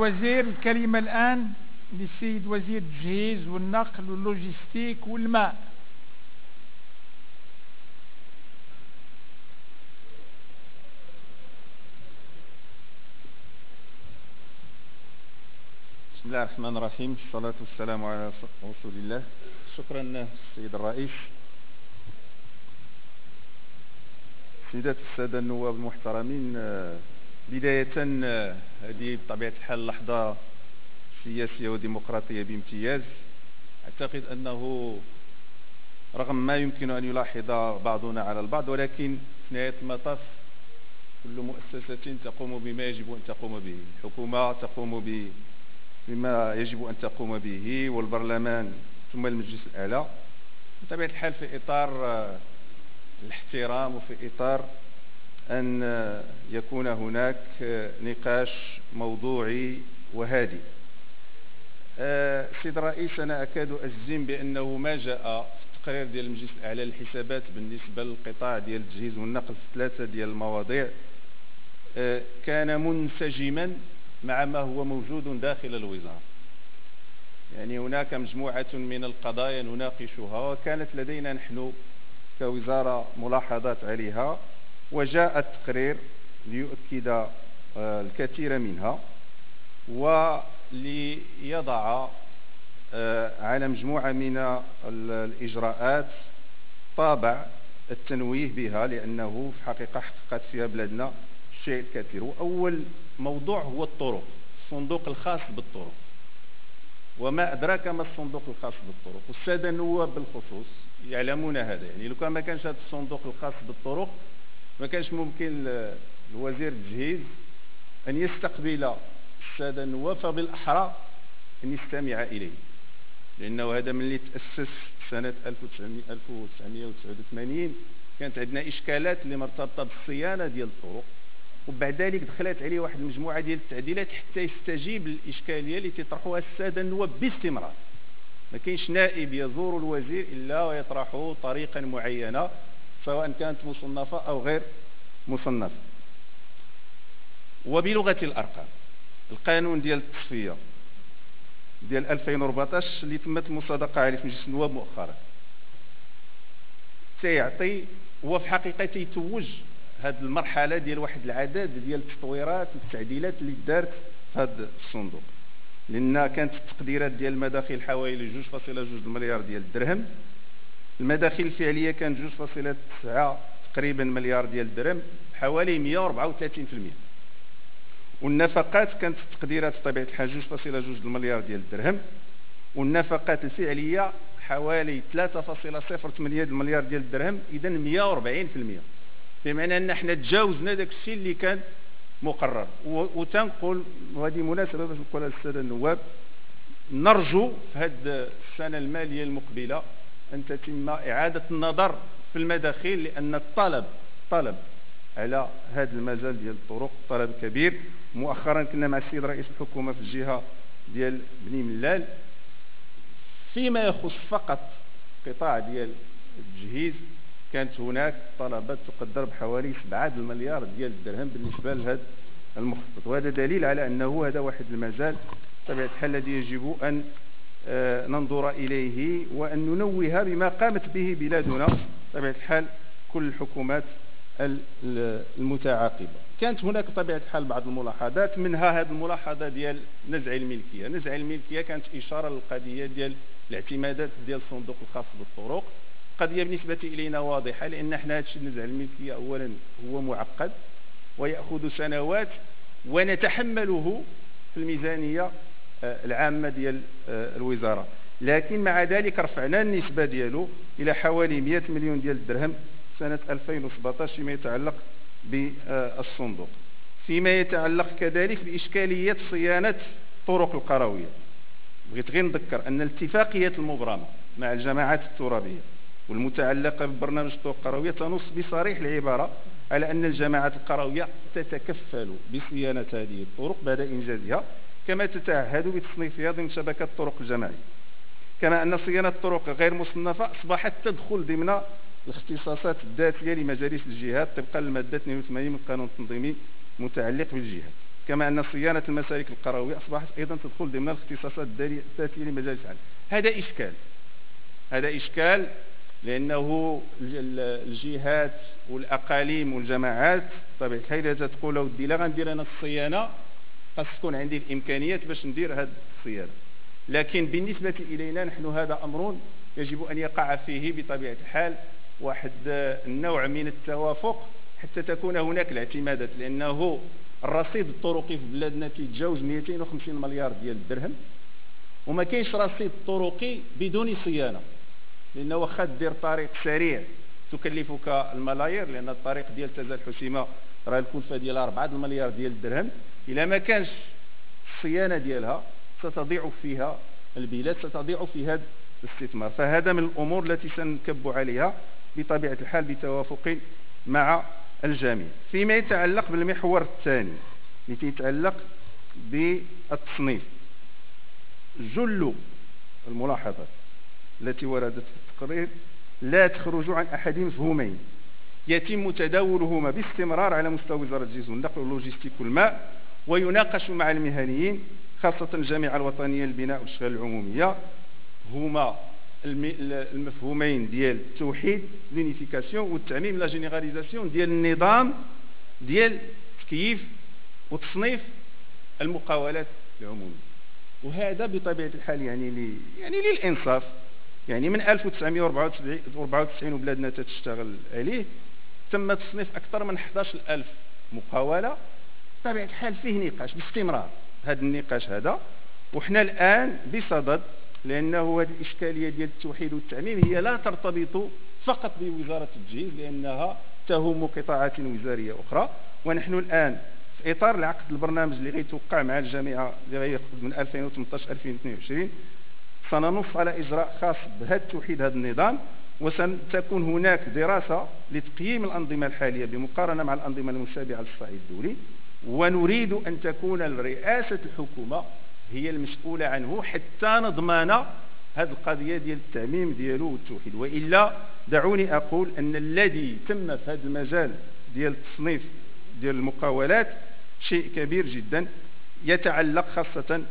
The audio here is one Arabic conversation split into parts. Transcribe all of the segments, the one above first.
الوزير الكلمة الآن للسيد وزير التجهيز والنقل واللوجستيك والماء. بسم الله الرحمن الرحيم. الصلاة والسلام على رسول الله. شكرا السيد الرئيس. سيدات السادة النواب المحترمين بداية هذه بطبيعة الحال لحظة سياسية وديمقراطية بامتياز. أعتقد أنه رغم ما يمكن أن يلاحظ بعضنا على البعض ولكن في نهاية المطاف كل مؤسسة تقوم بما يجب أن تقوم به. الحكومة تقوم بما يجب أن تقوم به والبرلمان ثم المجلس الأعلى. بطبيعة الحال في إطار الاحترام وفي إطار أن يكون هناك نقاش موضوعي وهادي. أه، سيد الرئيس أنا أكاد أجزم بأنه ما جاء في التقرير ديال المجلس الأعلى للحسابات بالنسبة للقطاع ديال التجهيز والنقل في ثلاثة ديال المواضيع. أه، كان منسجما مع ما هو موجود داخل الوزارة. يعني هناك مجموعة من القضايا نناقشها وكانت لدينا نحن كوزارة ملاحظات عليها. وجاء التقرير ليؤكد آه، الكثير منها وليضع آه، على مجموعة من الإجراءات طابع التنويه بها لأنه في حقيقة حققت فيها بلادنا الشيء الكثير وأول موضوع هو الطرق الصندوق الخاص بالطرق. وما أدراك ما الصندوق الخاص بالطرق؟ والسادة النواب بالخصوص يعلمون هذا. يعني لو كان ما كانش هذا الصندوق الخاص بالطرق ما كانش ممكن الوزير التجهيز أن يستقبل السادة النواب فبالأحرى أن يستمع إليه. لأنه هذا من اللي تأسس سنة 1989 كانت عندنا إشكالات اللي مرتبطة بالصيانة ديال الطرق وبعد ذلك دخلت عليه واحد المجموعة ديال التعديلات حتى يستجيب للإشكالية اللي تطرحوها السادة النواب باستمرار. ما كاينش نائب يزور الوزير إلا ويطرح طريقا معينة. سواء كانت مصنفة أو غير مصنفة. وبلغة الأرقام القانون ديال التصفية ديال 2014 اللي تمت المصادقة عليه في مجلس النواب مؤخرا. سيعطي هو في حقيقة تيتوج هذه المرحلة ديال واحد العدد ديال التطويرات والتعديلات اللي دارت في هذا الصندوق. لأن كانت التقديرات ديال المداخيل حوالي 2.2 مليار ديال الدرهم. المداخيل الفعلية كانت 2.9 تقريبا مليار ديال الدرهم حوالي 134% والنفقات كانت التقديرات بطبيعه الحال 2.2 مليار ديال الدرهم. والنفقات الفعلية حوالي 3.08 مليار ديال الدرهم اذا 140% بمعنى أن إحنا تجاوزنا داك الشيء اللي كان مقرر. وتنقل وهذه مناسبة باش نقولها للسادة النواب نرجو في هذه السنة المالية المقبلة أن تتم إعادة النظر في المداخيل لأن الطلب طلب على هذا المجال ديال الطرق طلب كبير. مؤخرا كنا مع السيد رئيس الحكومة في الجهة ديال بني ملال. فيما يخص فقط قطاع ديال التجهيز كانت هناك طلبات تقدر بحوالي 7 المليار ديال الدرهم بالنسبة لهذا المخطط وهذا دليل على أنه هذا واحد المجال طبيعة الحال الذي يجب أن ننظر إليه وأن ننوه بما قامت به بلادنا. طبيعة الحال كل الحكومات المتعاقبة. كانت هناك طبيعة الحال بعض الملاحظات منها هذه الملاحظة ديال نزع الملكية. نزع الملكية كانت إشارة للقضية ديال الاعتمادات ديال الصندوق الخاص بالطرق. قضية بالنسبة إلينا واضحة لأن إحنا هذا نزع الملكية أولا هو معقد ويأخذ سنوات ونتحمله في الميزانية آه، العامة ديال آه، الوزارة. لكن مع ذلك رفعنا النسبة ديالو إلى حوالي 100 مليون ديال الدرهم سنة 2017 فيما يتعلق بالصندوق. فيما يتعلق كذلك بإشكالية صيانة طرق القروية. بغيت غير نذكر أن الاتفاقية المبرمة مع الجماعات الترابية والمتعلقة ببرنامج الطرق القروية تنص بصريح العبارة على أن الجماعات القروية تتكفل بصيانة هذه الطرق بعد إنجازها كما تتعهد بتصنيفها ضمن شبكة الطرق الجماعية كما أن صيانة الطرق غير مصنفة أصبحت تدخل ضمن الاختصاصات الذاتية لمجالس الجهات طبقا للمادة 82 من القانون التنظيمي المتعلق بالجهات كما أن صيانة المسالك القروية أصبحت أيضا تدخل ضمن الاختصاصات الذاتية لمجال الفعل هذا إشكال. هذا إشكال لأنه الجهات والأقاليم والجماعات طبيعة الحال إذا تقول ودي لا غندير أنا الصيانة خاص تكون عندي الإمكانيات باش ندير هذه الصيانة. لكن بالنسبة إلينا نحن هذا أمر يجب أن يقع فيه بطبيعة الحال واحد النوع من التوافق حتى تكون هناك الاعتمادات لأنه الرصيد الطرقي في بلادنا تيتجاوز 250 مليار ديال الدرهم وما كاينش رصيد طرقي بدون صيانة لأنه واخا دير طريق سريع تكلفك الملايير لأن الطريق ديال تازال حسيمة راه الكلفه ديالها 4 المليار ديال الدرهم. إلا ما كانش الصيانة ديالها ستضيع فيها البلاد ستضيع في هذا الاستثمار. فهذا من الأمور التي سنكب عليها بطبيعة الحال بتوافق مع الجميع. فيما يتعلق بالمحور الثاني التي يتعلق بالتصنيف. جل الملاحظات التي وردت في التقرير لا تخرج عن أحد مفهومين يتم تداولهما باستمرار على مستوى وزارة الجيش والنقل واللوجستيك والماء ويناقش مع المهنيين خاصة الجامعة الوطنية للبناء والشغل العمومية. هما المفهومين ديال التوحيد l'unification والتعميم la généralisation ديال النظام ديال تكييف وتصنيف المقاولات العمومية. وهذا بطبيعة الحال يعني لي يعني للإنصاف. يعني من 1994 وبلادنا تشتغل عليه تم تصنيف أكثر من 11000 مقاولة. بطبيعه الحال فيه نقاش باستمرار. هذا النقاش هذا. وحنا الآن بصدد لأنه هذه الإشكالية ديال التوحيد والتعميم هي لا ترتبط فقط بوزارة التجهيز لأنها تهم قطاعات وزارية أخرى. ونحن الآن في إطار العقد البرنامج اللي غيتوقع مع الجامعة اللي غيخرج من 2018 2022 سننص على إجراء خاص بهذا التوحيد هذا النظام. وستكون هناك دراسة لتقييم الأنظمة الحالية بمقارنة مع الأنظمة المشابهة على الصعيد الدولي ونريد أن تكون رئاسة الحكومة هي المسؤولة عنه حتى نضمن هذه القضية ديال التعميم ديالو والتوحيد. وإلا دعوني أقول أن الذي تم في هذا المجال ديال التصنيف ديال المقاولات شيء كبير جدا يتعلق خاصة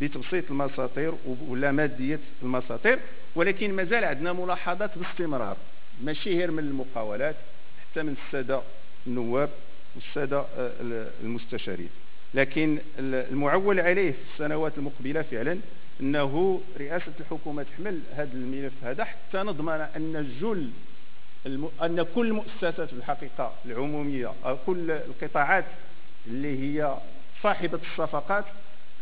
بتبسيط المساطير ولا مادية المساطير ولكن مازال عندنا ملاحظات باستمرار ماشي غير من المقاولات حتى من السادة النواب والسادة آه، المستشارين لكن المعول عليه في السنوات المقبلة فعلا أنه رئاسة الحكومة تحمل هذا الملف هذا حتى نضمن أن جل. أن كل المؤسسات الحقيقة العمومية أو كل القطاعات اللي هي صاحبة الصفقات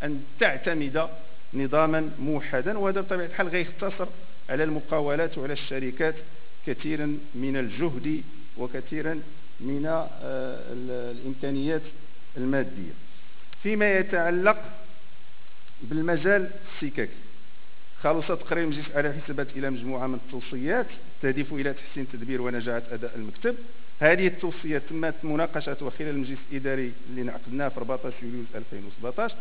أن تعتمد نظاما موحدا وهذا بطبيعة الحال غيختصر على المقاولات وعلى الشركات كثيرا من الجهد وكثيرا من آه، الإمكانيات المادية. فيما يتعلق بالمجال السككي خلص تقرير المجلس على حسابات إلى مجموعة من التوصيات تهدف إلى تحسين تدبير ونجاعة أداء المكتب. هذه التوصيات تمت مناقشتها خلال المجلس الإداري اللي انعقدناه في 14 يوليو 2017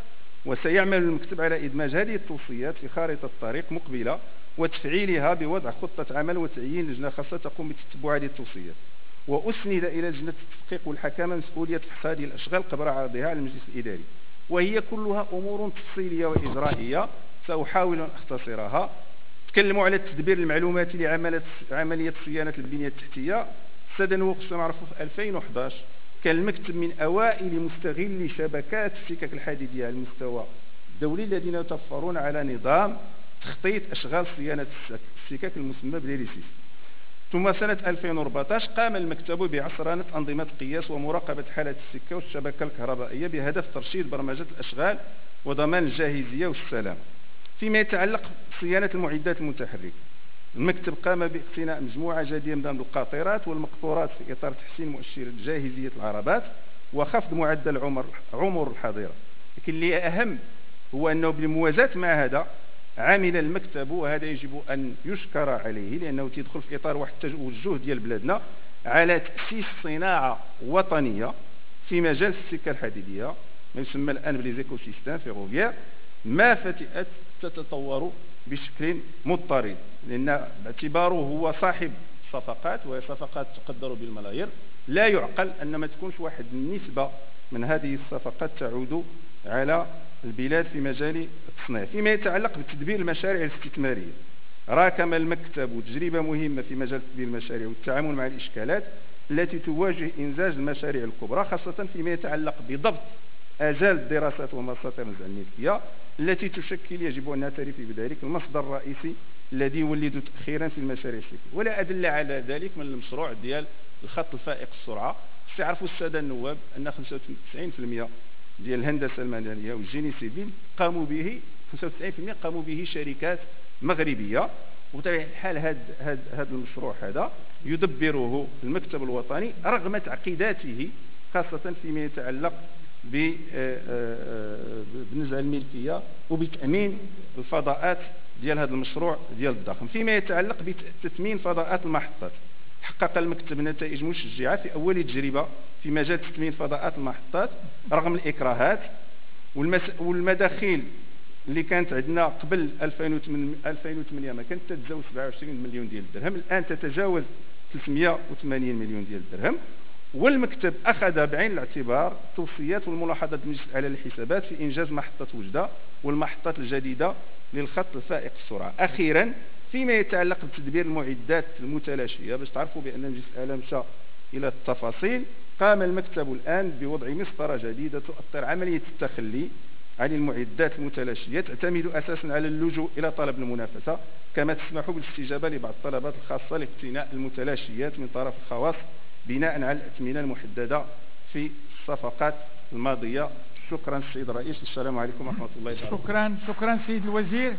وسيعمل المكتب على إدماج هذه التوصيات في خارطة الطريق مقبلة وتفعيلها بوضع خطة عمل وتعيين لجنة خاصة تقوم بتتبع هذه التوصيات. وأسند إلى لجنة التحقيق والحكامة مسؤولية فحص هذه الأشغال قبل عرضها على المجلس الإداري. وهي كلها أمور تفصيلية وإجرائية سأحاول أن أختصرها. تكلموا على التدبير المعلوماتي لعملية صيانة البنية التحتية. السادة النواب معرفوا في 2011 كان المكتب من أوائل مستغلي شبكات السكك الحديدية على المستوى الدولي الذين يتوفرون على نظام تخطيط أشغال صيانة السكك المسمى بليريسيس ثم سنة 2014 قام المكتب بعصرنة أنظمة قياس ومراقبة حالة السكة والشبكة الكهربائية بهدف ترشيد برمجة الأشغال وضمان الجاهزية والسلام. فيما يتعلق بصيانة المعدات المتحركة. المكتب قام باقتناء مجموعة جديدة من القاطرات والمقطورات في إطار تحسين مؤشر جاهزية العربات وخفض معدل عمر عمر الحظيرة. لكن اللي أهم هو أنه بالموازاة مع هذا عمل المكتب وهذا يجب أن يشكر عليه لأنه تدخل في إطار واحد التوجه ديال بلادنا على تأسيس صناعة وطنية في مجال السكة الحديدية ما يسمى الآن ب les écosystèmes ferroviaires ما فتئت تتطور بشكل مضطرد لأن باعتباره هو صاحب صفقات وهي صفقات تقدر بالملايير. لا يعقل أن ما تكونش واحد النسبة من هذه الصفقات تعود على البلاد في مجال التصنيع. فيما يتعلق بتدبير المشاريع الاستثمارية راكم المكتب وتجربة مهمة في مجال تدبير المشاريع والتعامل مع الإشكالات التي تواجه إنزاج المشاريع الكبرى خاصة فيما يتعلق بضبط أجال الدراسات ومساطر الملكية التي تشكل يجب أن نعترف بذلك المصدر الرئيسي الذي يولد تأخيرا في المشاريع الشكل ولا أدل على ذلك من المشروع ديال الخط الفائق السرعة. استعرفوا السادة النواب أن 95% ديال الهندسة المدنية والجيني سيفيل قاموا به 95% قاموا به شركات مغربية. وبطبيعة الحال هذا هذا هذا المشروع هذا يدبره المكتب الوطني رغم تعقيداته خاصة فيما يتعلق آه، آه، بنزع الملكية وبتأمين الفضاءات ديال هذا المشروع ديال الضخم. فيما يتعلق بتثمين فضاءات المحطات. حقق المكتب نتائج مشجعة في أول تجربة في مجال تثمين فضاءات المحطات رغم الإكراهات والمداخيل اللي كانت عندنا قبل 2008 ما كانت تتجاوز 27 مليون ديال الدرهم. الآن تتجاوز 380 مليون ديال الدرهم. والمكتب أخذ بعين الاعتبار توصيات والملاحظات المجلس على الحسابات في إنجاز محطة وجدة والمحطات الجديدة للخط الفائق السرعة. أخيرا فيما يتعلق بتدبير المعدات المتلاشية باش تعرفوا بأن مجلس الآلة مشى إلى التفاصيل قام المكتب الآن بوضع مسطرة جديدة تؤطر عملية التخلي عن المعدات المتلاشية تعتمد أساسا على اللجوء إلى طلب المنافسة كما تسمح بالاستجابة لبعض الطلبات الخاصة لاقتناء المتلاشيات من طرف الخواص بناء على الأثمنة المحددة في الصفقات الماضية. شكرا سيد الرئيس. السلام عليكم ورحمة الله وبركاته. شكرا. شكرا سيد الوزير.